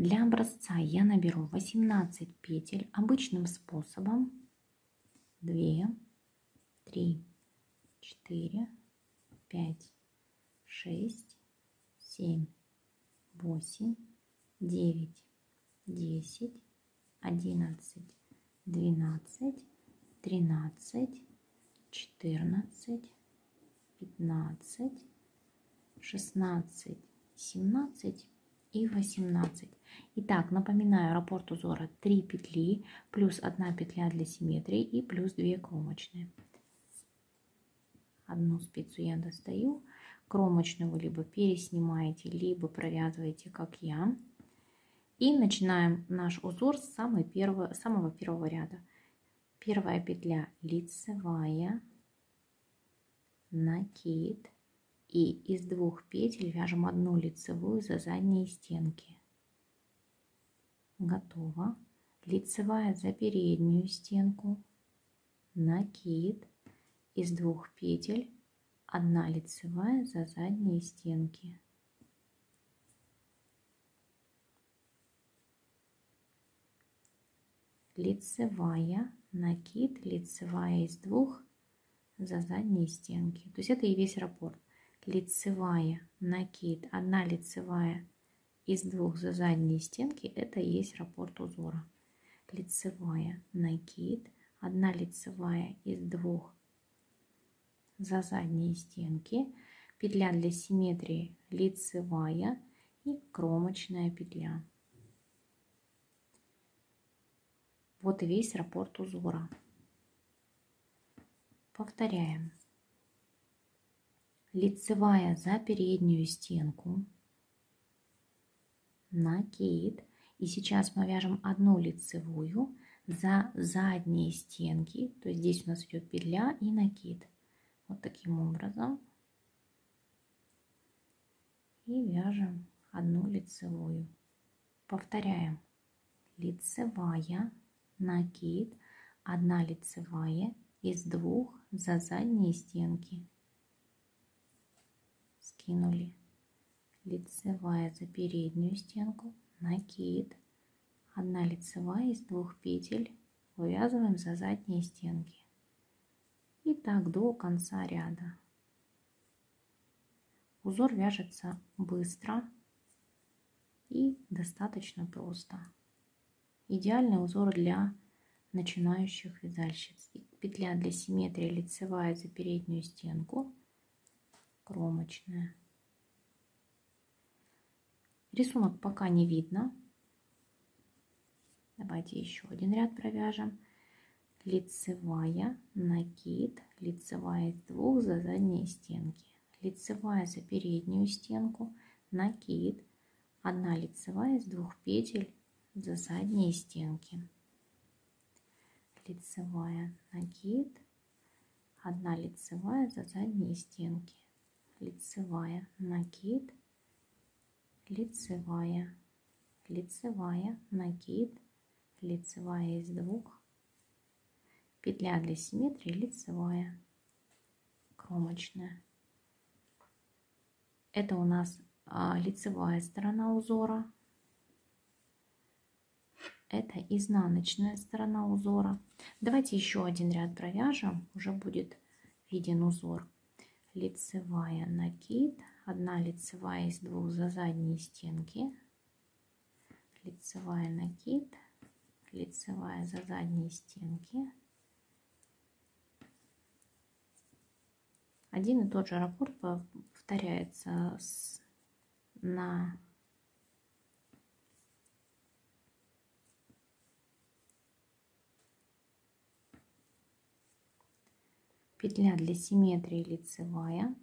Для образца я наберу 18 петель обычным способом. 2, 3, 4, 5, 6, 7, 8, 9, 10, 11, 12, 13, 14, 15, 16, 17 и 18. Итак, напоминаю, раппорт узора 3 петли, плюс 1 петля для симметрии и плюс 2 кромочные. Одну спицу я достаю, кромочную вы либо переснимаете, либо провязываете, как я. И начинаем наш узор с самой первого, самого первого ряда. Первая петля лицевая, накид и из двух петель вяжем одну лицевую за задние стенки. Готово. Лицевая за переднюю стенку, накид из двух петель, одна лицевая за задние стенки. Лицевая, накид, лицевая из двух за задние стенки. То есть это и весь раппорт лицевая, накид, одна лицевая из двух за задние стенки, это и есть раппорт узора. Лицевая, накид, одна лицевая из двух за задние стенки, петля для симметрии лицевая и кромочная петля. Вот и весь раппорт узора. Повторяем лицевая за переднюю стенку, накид. И сейчас мы вяжем одну лицевую за задние стенки, то есть здесь у нас идет петля и накид. Вот таким образом. И вяжем одну лицевую. Повторяем. Лицевая, накид, одна лицевая из двух за задние стенки скинули лицевая за переднюю стенку, накид, одна лицевая из двух петель, вывязываем за задние стенки. И так до конца ряда. Узор вяжется быстро и достаточно просто. Идеальный узор для начинающих вязальщиц. Петля для симметрии лицевая за переднюю стенку, кромочная. Рисунок пока не видно. Давайте еще один ряд провяжем. Лицевая, накид, лицевая из двух за задние стенки. Лицевая за переднюю стенку, накид, одна лицевая из двух петель за задние стенки. Лицевая, накид, одна лицевая за задние стенки лицевая, накид, лицевая, лицевая, накид, лицевая из двух, петля для симметрии, лицевая, кромочная. Это у нас а, лицевая сторона узора. Это изнаночная сторона узора. Давайте еще один ряд провяжем, уже будет виден узор лицевая накид, одна лицевая из двух за задние стенки, лицевая накид, лицевая за задние стенки. Один и тот же раппорт повторяется с, на петля для симметрии лицевая,